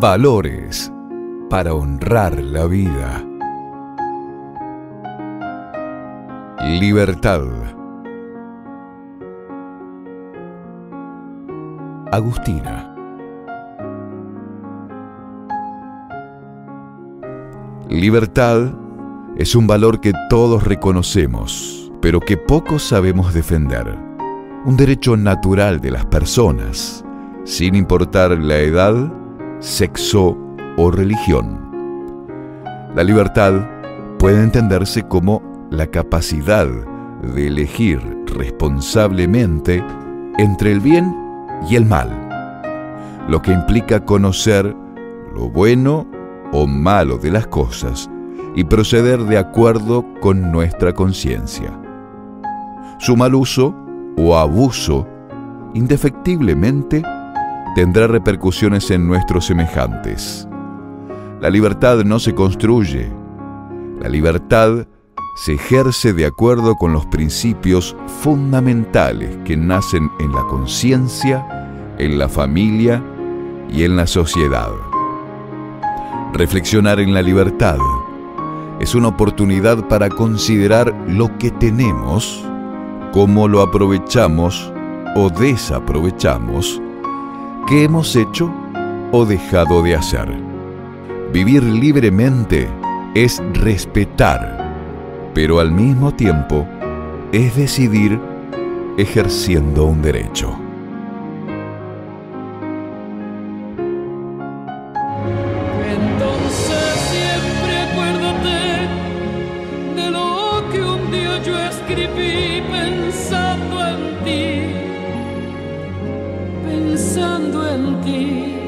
Valores para honrar la vida. Libertad. Agustina. Libertad es un valor que todos reconocemos, pero que pocos sabemos defender. Un derecho natural de las personas, sin importar la edad, sexo o religión. La libertad puede entenderse como la capacidad de elegir responsablemente entre el bien y el mal, lo que implica conocer lo bueno o malo de las cosas y proceder de acuerdo con nuestra conciencia. Su mal uso o abuso indefectiblemente tendrá repercusiones en nuestros semejantes. La libertad no se construye, la libertad se ejerce de acuerdo con los principios fundamentales que nacen en la conciencia, en la familia y en la sociedad. Reflexionar en la libertad es una oportunidad para considerar lo que tenemos, cómo lo aprovechamos o desaprovechamos, qué hemos hecho o dejado de hacer. Vivir libremente es respetar, pero al mismo tiempo es decidir ejerciendo un derecho. Que escribí pensando en ti, pensando en ti.